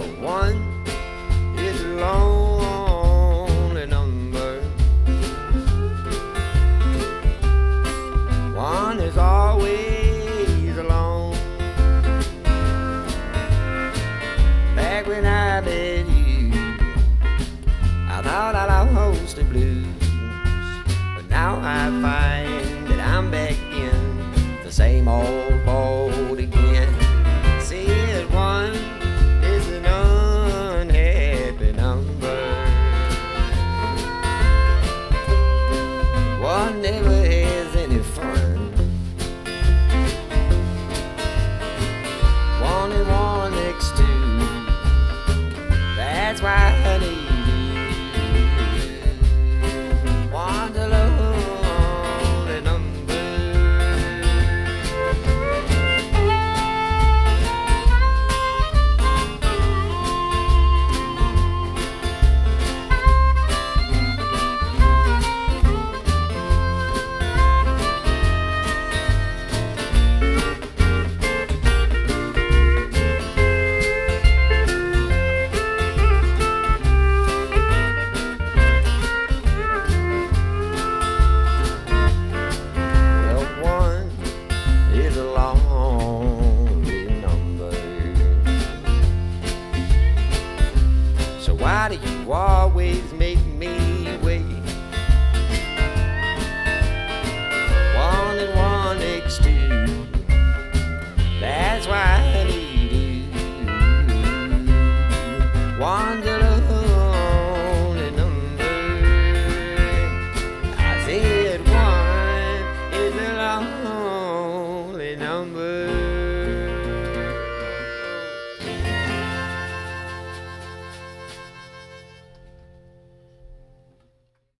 Well, one is a lonely number. One is always alone. Back when I met you, I thought I loved host the blues. But now I find that I'm back in the same old why always make me